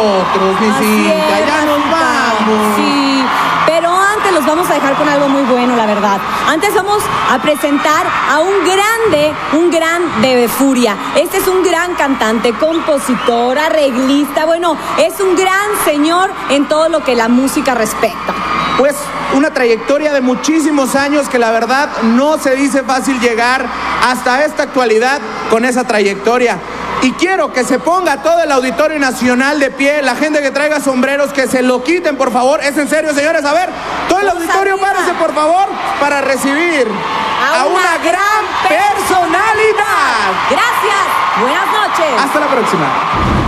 nosotros, visita. Ya nos vamos. Sí, pero antes los vamos a dejar con algo muy bueno, la verdad. Antes vamos a presentar a un grande, un gran de Furia. Este es un gran cantante, compositor, arreglista. Bueno, es un gran señor en todo lo que la música respecta. Pues una trayectoria de muchísimos años que la verdad no se dice fácil llegar hasta esta actualidad con esa trayectoria. Y quiero que se ponga todo el Auditorio Nacional de pie, la gente que traiga sombreros, que se lo quiten, por favor. Es en serio, señores. A ver, todo el auditorio, párese, por favor, para recibir a, una, gran personalidad. Gracias. Buenas noches. Hasta la próxima.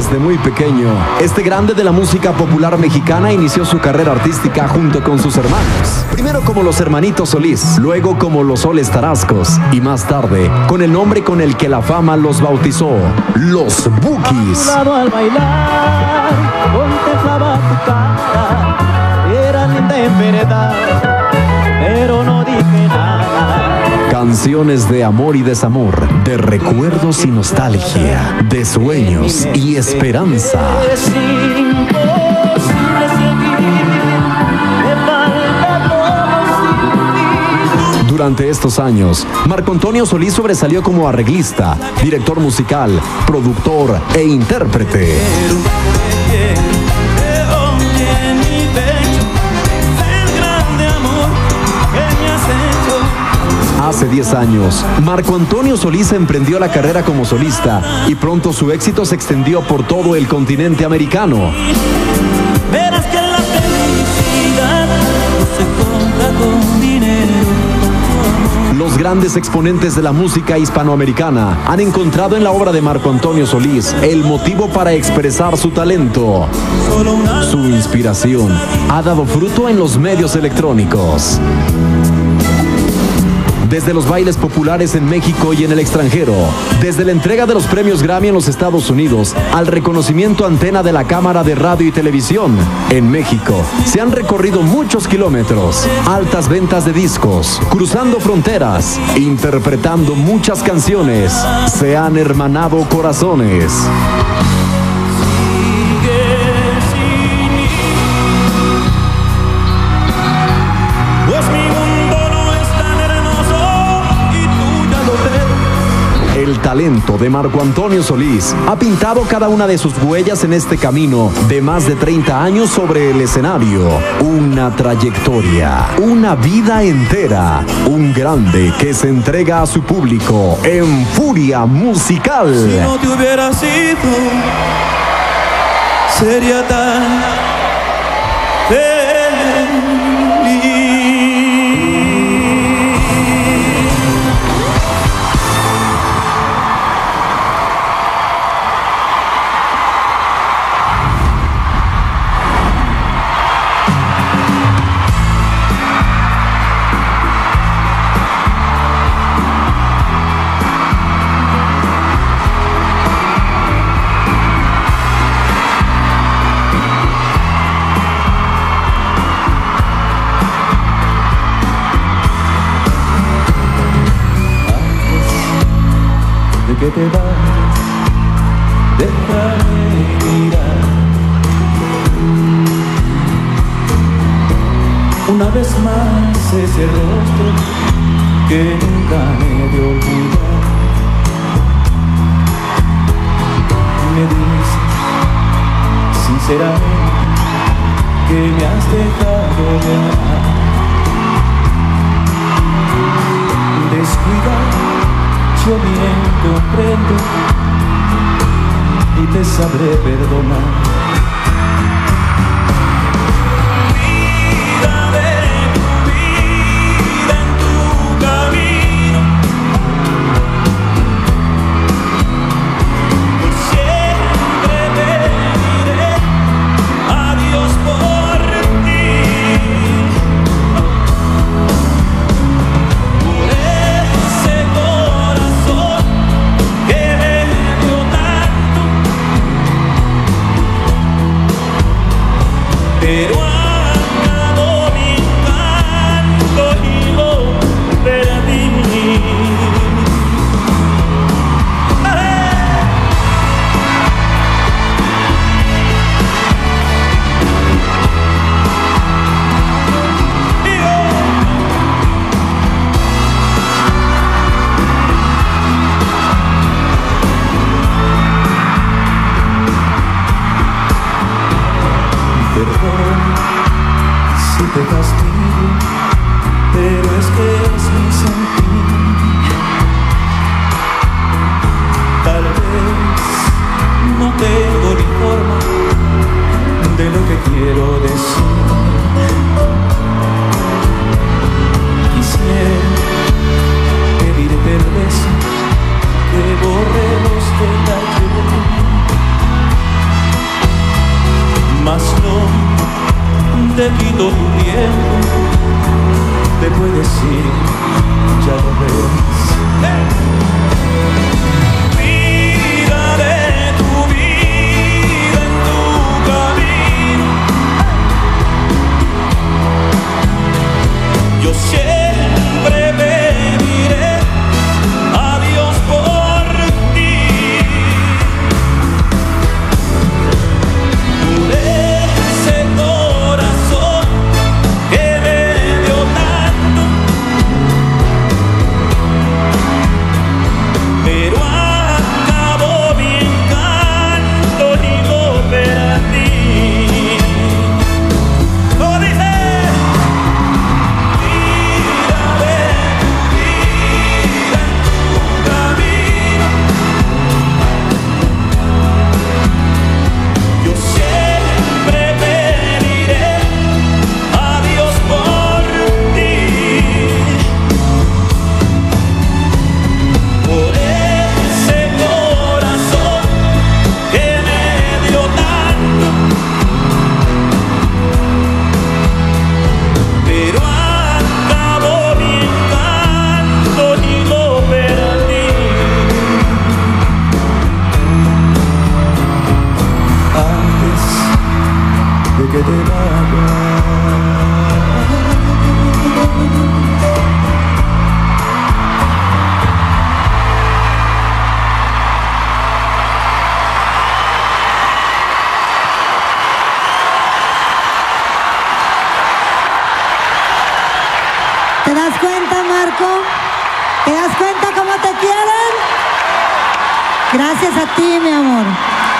Desde muy pequeño, este grande de la música popular mexicana inició su carrera artística junto con sus hermanos. Primero como los hermanitos Solís, luego como los Soles Tarascos y más tarde con el nombre con el que la fama los bautizó, los Bookies. Canciones de amor y desamor, de recuerdos y nostalgia, de sueños y esperanza. Durante estos años, Marco Antonio Solís sobresalió como arreglista, director musical, productor e intérprete. Hace 10 años, Marco Antonio Solís emprendió la carrera como solista y pronto su éxito se extendió por todo el continente americano. Verás que la felicidad no se compra con dinero. Los grandes exponentes de la música hispanoamericana han encontrado en la obra de Marco Antonio Solís el motivo para expresar su talento. Su inspiración ha dado fruto en los medios electrónicos. Desde los bailes populares en México y en el extranjero, desde la entrega de los premios Grammy en los Estados Unidos al reconocimiento antena de la Cámara de Radio y Televisión, en México se han recorrido muchos kilómetros, altas ventas de discos, cruzando fronteras, interpretando muchas canciones, se han hermanado corazones. El talento de Marco Antonio Solís ha pintado cada una de sus huellas en este camino de más de 30 años sobre el escenario. Una trayectoria, una vida entera, un grande que se entrega a su público en furia musical. Si no te hubiera sido, sería tan que te vayas, déjame mirar. Una vez más ese rostro que nunca me de olvidar. Me dices sinceramente que me has dejado sabré perdonar. Gracias a ti, mi amor.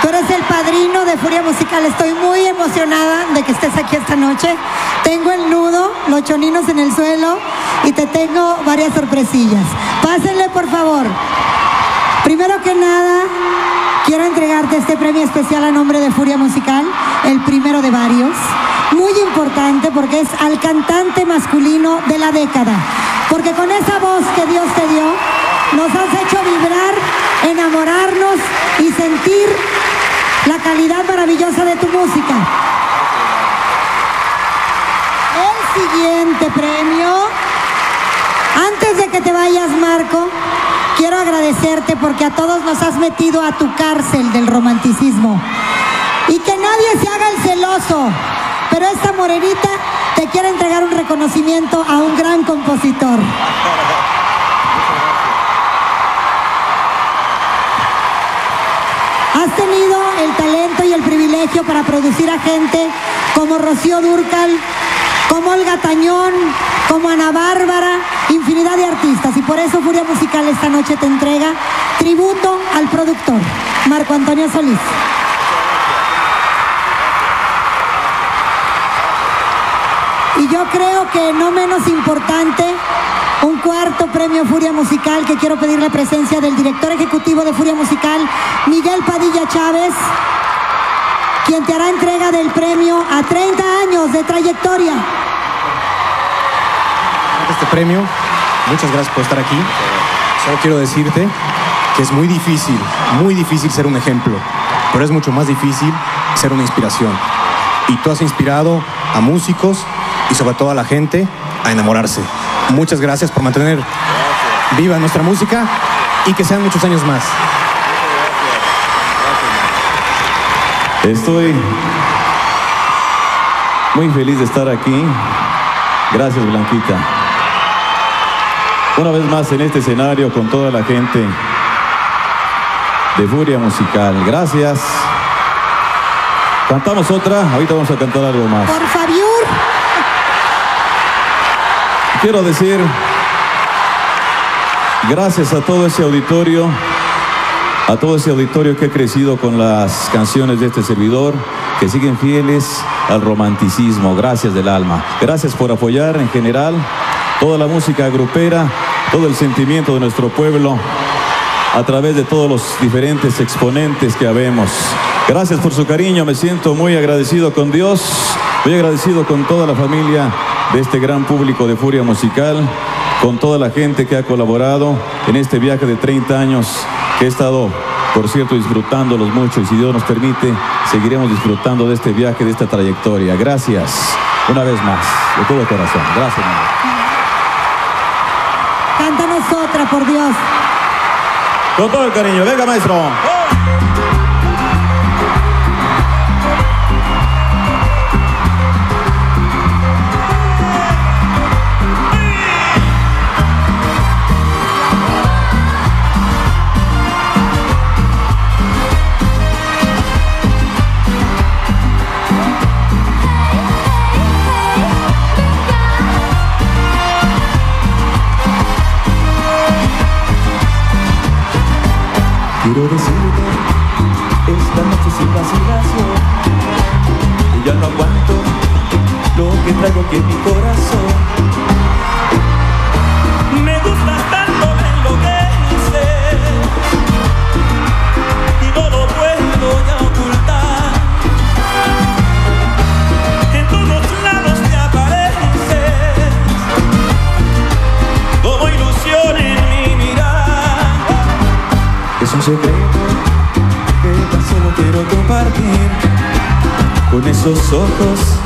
Tú eres el padrino de Furia Musical. Estoy muy emocionada de que estés aquí esta noche. Tengo el nudo, los choninos en el suelo y te tengo varias sorpresillas. Pásenle, por favor. Primero que nada, quiero entregarte este premio especial a nombre de Furia Musical, el primero de varios. Muy importante porque es al cantante masculino de la década. Porque con esa voz que Dios te dio, nos has hecho vibrar, enamorarnos y sentir la calidad maravillosa de tu música. El siguiente premio antes de que te vayas, Marco, quiero agradecerte porque a todos nos has metido a tu cárcel del romanticismo. Y que nadie se haga el celoso. Pero esta morenita te quiere entregar un reconocimiento a un gran compositor. Has tenido el talento y el privilegio para producir a gente como Rocío Durcal, como Olga Tañón, como Ana Bárbara, infinidad de artistas. Y por eso Furia Musical esta noche te entrega tributo al productor, Marco Antonio Solís. Y yo creo que no menos importante, un cuarto premio Furia Musical que quiero pedir la presencia del director ejecutivo de Furia Musical, Miguel Padilla Chávez, quien te hará entrega del premio a 30 años de trayectoria. este premio. Muchas gracias por estar aquí. Solo quiero decirte que es muy difícil, muy difícil ser un ejemplo, pero es mucho más difícil ser una inspiración. Y tú has inspirado a músicos y sobre todo a la gente a enamorarse. Muchas gracias por mantener viva nuestra música y que sean muchos años más. Estoy muy feliz de estar aquí. Gracias, Blanquita. Una vez más en este escenario con toda la gente de Furia Musical. Gracias. Cantamos otra, ahorita vamos a cantar algo más. Por favor. Quiero decir, gracias a todo ese auditorio, a todo ese auditorio que ha crecido con las canciones de este servidor, que siguen fieles al romanticismo. Gracias del alma. Gracias por apoyar en general toda la música grupera, todo el sentimiento de nuestro pueblo a través de todos los diferentes exponentes que habemos. Gracias por su cariño, me siento muy agradecido con Dios, muy agradecido con toda la familia de este gran público de Furia Musical, con toda la gente que ha colaborado en este viaje de 30 años que he estado, por cierto, disfrutándolos mucho y si Dios nos permite, seguiremos disfrutando de este viaje, de esta trayectoria. Gracias, una vez más, de todo corazón. Gracias. Cántanos otra, por Dios. Con todo el cariño, venga maestro. Sin vacilación que ya no aguanto lo que traigo aquí en mi corazón. Me gusta tanto me enloquece y no lo puedo ya ocultar. En todos lados te apareces como ilusión en mi mirar. Es un secreto que solo quiero compartir con esos ojos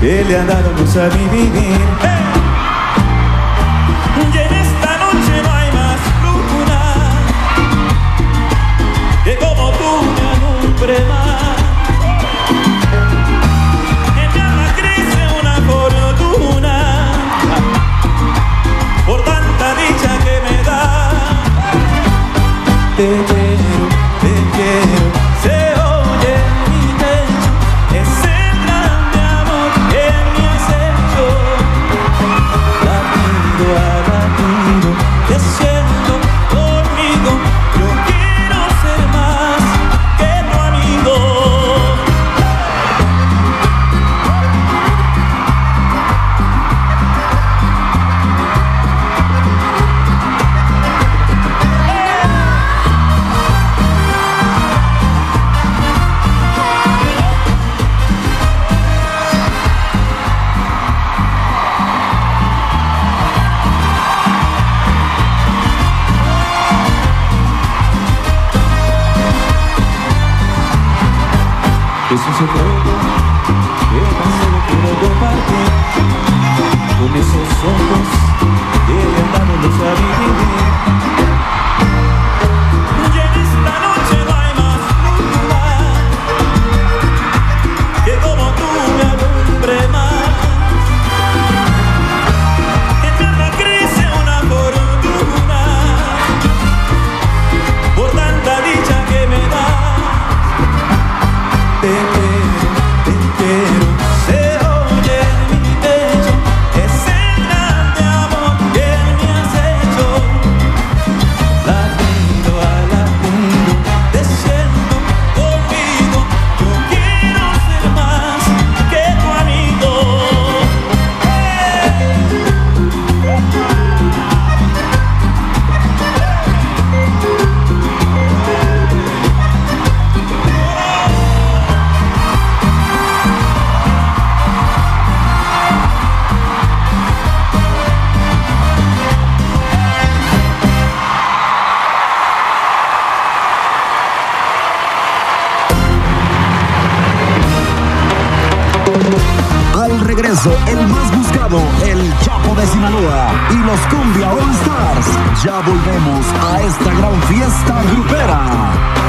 que le han dado luz a mi vivir. ¡Hey! Y en esta noche no hay más luna que como tú me alumbre más. En mi alma crece una fortuna por tanta dicha que me da. Te quiero, te Es un secreto que quiero compartir. Con esos ojos el más buscado, el Chapo de Sinaloa y los Cumbia All Stars. Ya volvemos a esta gran fiesta grupera.